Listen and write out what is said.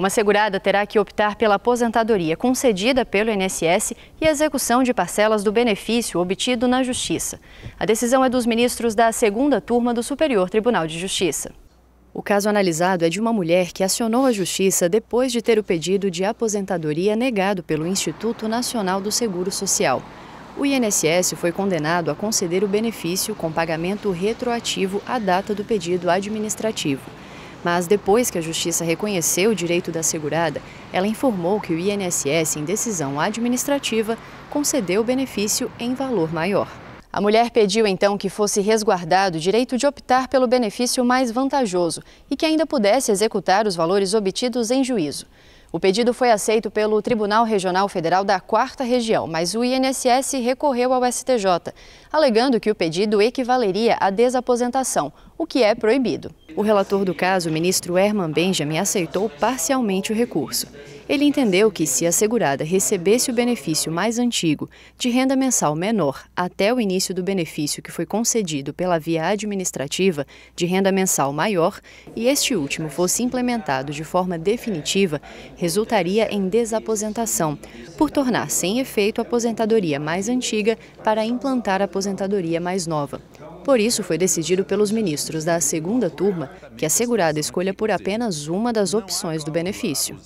Uma segurada terá que optar pela aposentadoria concedida pelo INSS e execução de parcelas do benefício obtido na Justiça. A decisão é dos ministros da segunda turma do Superior Tribunal de Justiça. O caso analisado é de uma mulher que acionou a Justiça depois de ter o pedido de aposentadoria negado pelo Instituto Nacional do Seguro Social. O INSS foi condenado a conceder o benefício com pagamento retroativo à data do pedido administrativo. Mas depois que a Justiça reconheceu o direito da segurada, ela informou que o INSS, em decisão administrativa, concedeu o benefício em valor maior. A mulher pediu então que fosse resguardado o direito de optar pelo benefício mais vantajoso e que ainda pudesse executar os valores obtidos em juízo. O pedido foi aceito pelo Tribunal Regional Federal da Quarta Região, mas o INSS recorreu ao STJ, alegando que o pedido equivaleria à desaposentação, o que é proibido. O relator do caso, o ministro Herman Benjamin, aceitou parcialmente o recurso. Ele entendeu que, se a segurada recebesse o benefício mais antigo, de renda mensal menor, até o início do benefício que foi concedido pela via administrativa, de renda mensal maior, e este último fosse implementado de forma definitiva, resultaria em desaposentação, por tornar sem efeito a aposentadoria mais antiga para implantar a aposentadoria mais nova. Por isso, foi decidido pelos ministros da segunda turma que a segurada escolha por apenas uma das opções do benefício.